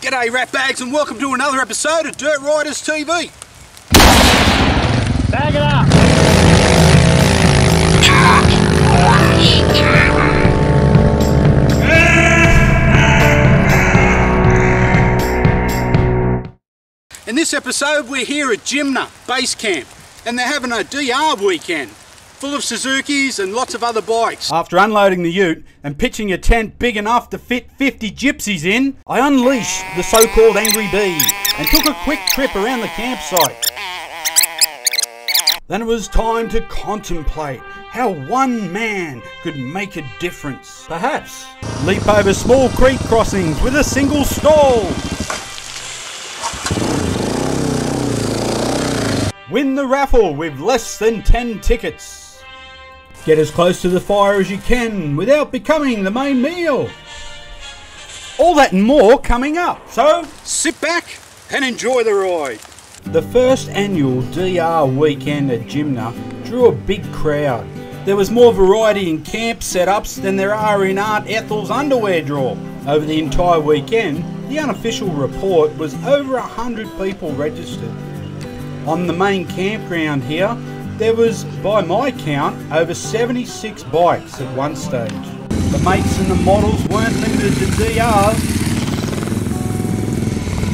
G'day ratbags and welcome to another episode of Dirt Riders TV. Bag it up. In this episode we're here at Jimna Base Camp and they're having a DR weekend full of Suzukis and lots of other bikes. After unloading the ute and pitching a tent big enough to fit 50 gypsies in, I unleashed the so-called Angry Bee and took a quick trip around the campsite. Then it was time to contemplate how one man could make a difference. Perhaps leap over small creek crossings with a single stall. Win the raffle with less than 10 tickets. Get as close to the fire as you can without becoming the main meal. All that and more coming up. So, Sit back and enjoy the ride. the first annual DR weekend at Jimna drew a big crowd. There was more variety in camp setups than there are in Aunt Ethel's underwear drawer. Over the entire weekend, the unofficial report was over a hundred people registered. On the main campground here, there was, by my count, over 76 bikes at one stage. The mates and the models weren't limited to DRs,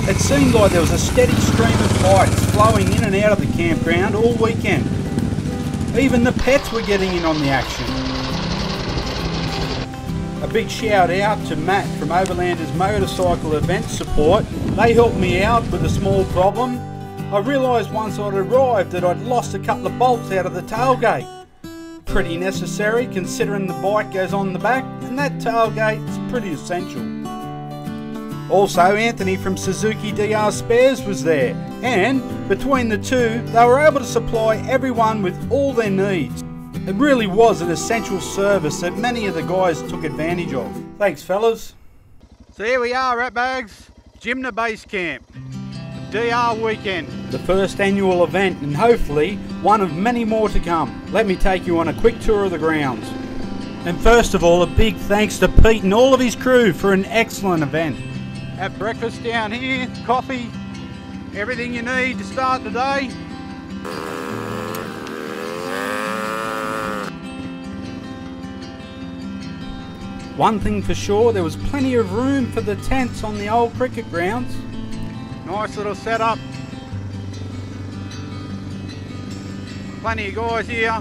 it seemed like there was a steady stream of bikes flowing in and out of the campground all weekend. Even the pets were getting in on the action. A big shout out to Matt from Overlanders Motorcycle Event Support. They helped me out with a small problem. I realised once I'd arrived that I'd lost a couple of bolts out of the tailgate. Pretty necessary considering the bike goes on the back and that tailgate's pretty essential. Also, Anthony from Suzuki DR Spares was there, and between the two, they were able to supply everyone with all their needs. It really was an essential service that many of the guys took advantage of. Thanks, fellas. So here we are, Ratbags, Jimna Base Camp, DR weekend. The first annual event, and hopefully one of many more to come. Let me take you on a quick tour of the grounds. And first of all, a big thanks to Pete and all of his crew for an excellent event. Have breakfast down here, coffee, everything you need to start the day. One thing for sure, there was plenty of room for the tents on the old cricket grounds. Nice little setup. Plenty of guys here.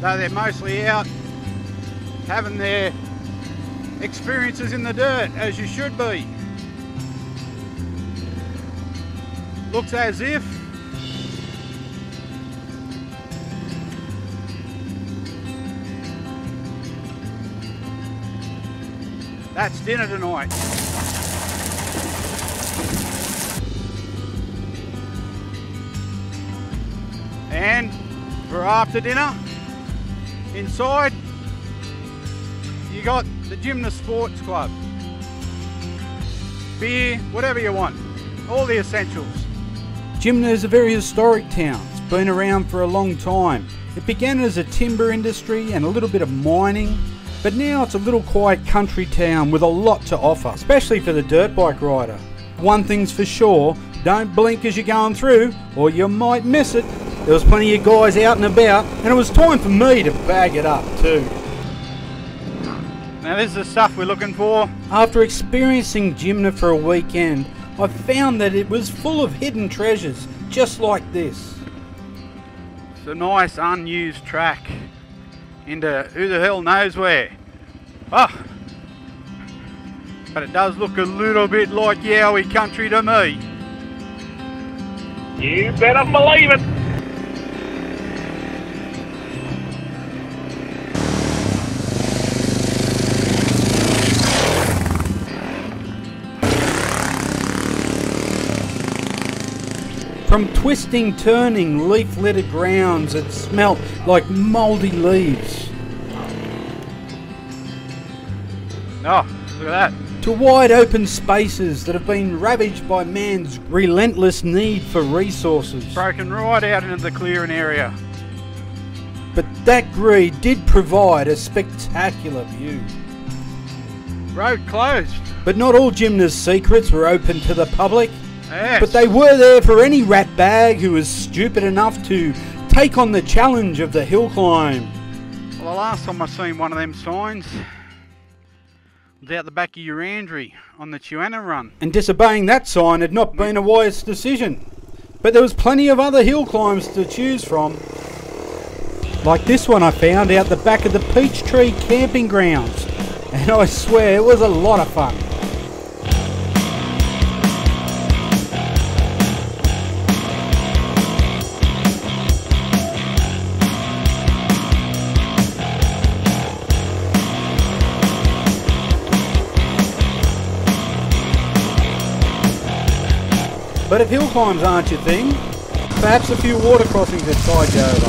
Though they're mostly out having their experiences in the dirt, as you should be. Looks as if that's dinner tonight. And for after dinner, inside, you got the Gymnast Sports Club. Beer, whatever you want. All the essentials. Jimna is a very historic town. It's been around for a long time. It began as a timber industry and a little bit of mining, but now it's a little quiet country town with a lot to offer, especially for the dirt bike rider. One thing's for sure, don't blink as you're going through, or you might miss it. There was plenty of guys out and about, and it was time for me to bag it up too. Now this is the stuff we're looking for. After experiencing Jimna for a weekend, I found that it was full of hidden treasures, just like this. It's a nice unused track into who the hell knows where. Oh, ah. but it does look a little bit like Yowie country to me. You better believe it. From twisting, turning, leaf littered grounds that smelt like mouldy leaves, Oh, look at that. to wide open spaces that have been ravaged by man's relentless need for resources. Broken right out into the clearing area. But that greed did provide a spectacular view. Road closed. But not all Jimna's secrets were open to the public. Yes. But they were there for any rat bag who was stupid enough to take on the challenge of the hill climb. Well, the last time I seen one of them signs was out the back of Urandry on the Tuana run. And disobeying that sign had not been a wise decision. But there was plenty of other hill climbs to choose from. Like this one I found out the back of the Peachtree camping grounds. And I swear it was a lot of fun. But if hill climbs aren't your thing, perhaps a few water crossings would tide you over.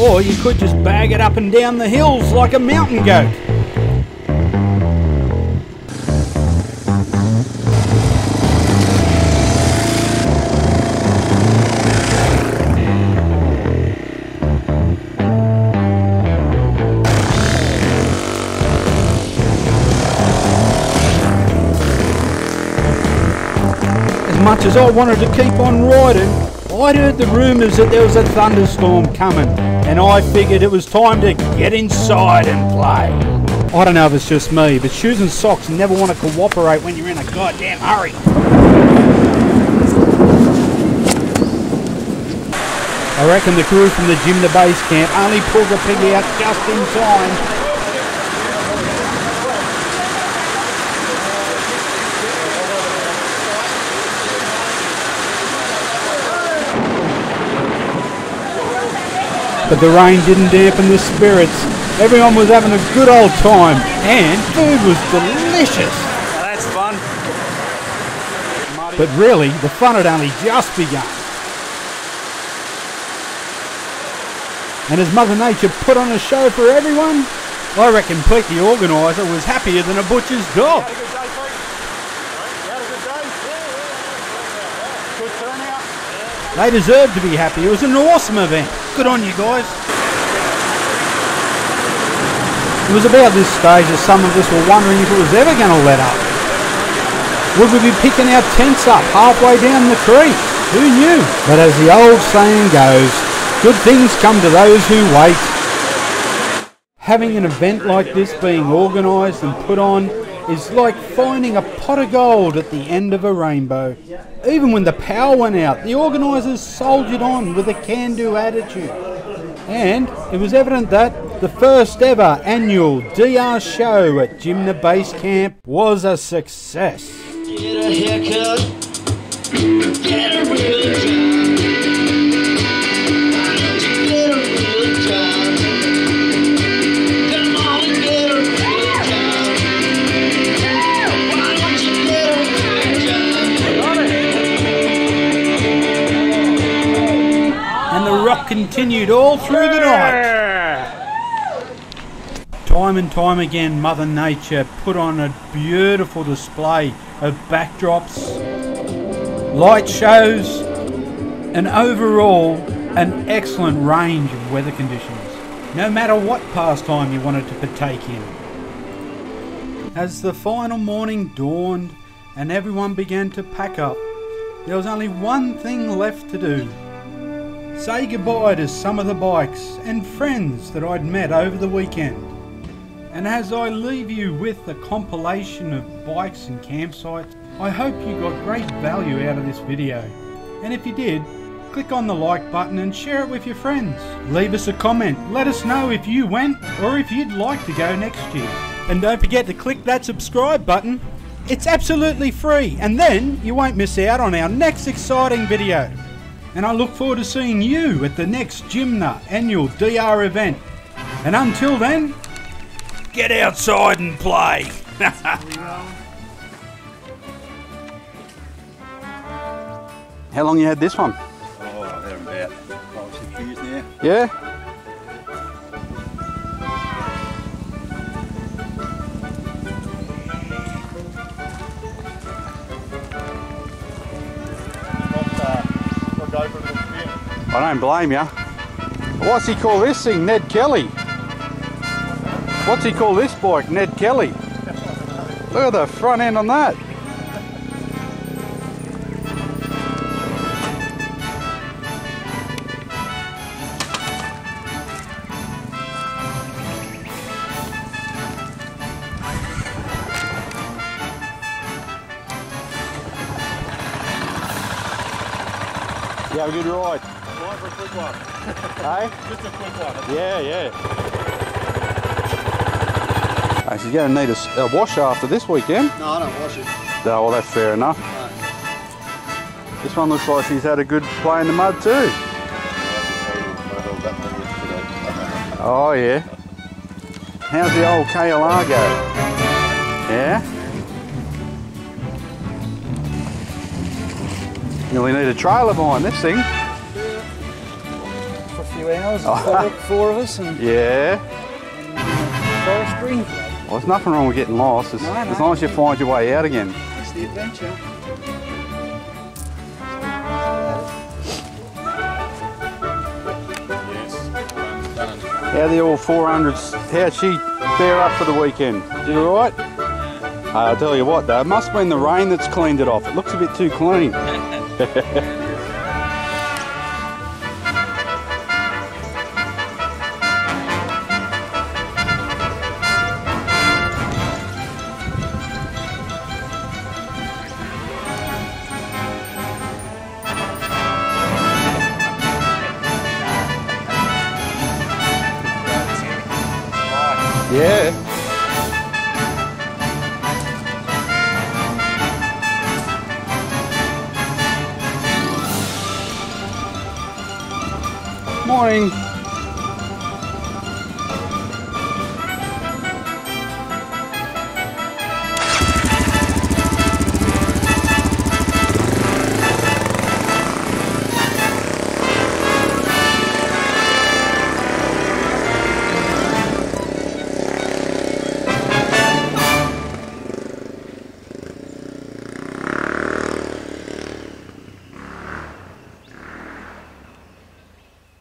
Or you could just bag it up and down the hills like a mountain goat. As I wanted to keep on riding, I'd heard the rumours that there was a thunderstorm coming, and I figured it was time to get inside and play. I don't know if it's just me, but shoes and socks never want to cooperate when you're in a goddamn hurry. I reckon the crew from the Jimna base camp only pulled the piggy out just in time. But the rain didn't dampen the spirits. Everyone was having a good old time, and food was delicious. that's fun. But really, the fun had only just begun. And as Mother Nature put on a show for everyone, I reckon Pete the organiser was happier than a butcher's dog. They deserved to be happy. It was an awesome event. Good on you guys. It was about this stage that some of us were wondering if it was ever going to let up. Would we be picking our tents up halfway down the creek? Who knew? But as the old saying goes, good things come to those who wait. Having an event like this being organised and put on is like finding a pot of gold at the end of a rainbow. Even when the power went out, the organisers soldiered on with a can-do attitude. And it was evident that the first ever annual DR show at Jimna Base Camp was a success. Get a haircut. Get a real continued all through the night. Time and time again, Mother Nature put on a beautiful display of backdrops, light shows, and overall an excellent range of weather conditions, no matter what pastime you wanted to partake in. As the final morning dawned and everyone began to pack up, there was only one thing left to do say goodbye to some of the bikes and friends that I'd met over the weekend. And as I leave you with a compilation of bikes and campsites, I hope you got great value out of this video. And if you did, click on the like button and share it with your friends. Leave us a comment, let us know if you went or if you'd like to go next year. And don't forget to click that subscribe button. It's absolutely free and then you won't miss out on our next exciting video. And I look forward to seeing you at the next Jimna annual DR event. And until then, get outside and play. How long you had this one? Oh, they're about five, six years now. Yeah? Over a little bit. I don't blame you. What's he call this thing? Ned Kelly. What's he call this bike? Ned Kelly. Look at the front end on that. Have a good ride. Right for a quick one. Hey? Just a quick one. Yeah, yeah. Hey, she's going to need a, a wash after this weekend. No, I don't wash it. No, well, that's fair enough. This one looks like she's had a good play in the mud too. Oh, yeah. How's the old KLR go? Yeah? Nearly need a trailer behind this thing. For a few hours, Oh. four, four of us, and Yeah. forestry. Well, there's nothing wrong with getting lost as, No, no. as long as you find your way out again. It's the adventure. How the all 400s, how'd she fare up for the weekend? Did you alright? Uh, I'll tell you what though, it must have been the rain that's cleaned it off. It looks a bit too clean. Yeah. Morning.